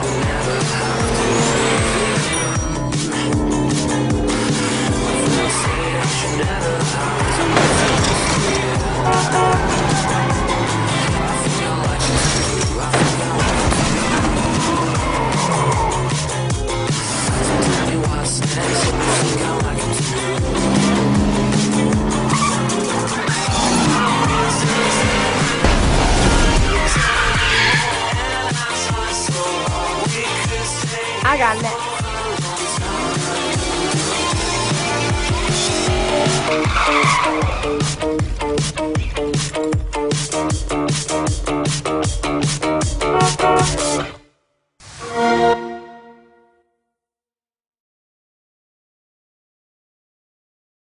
Still I got next.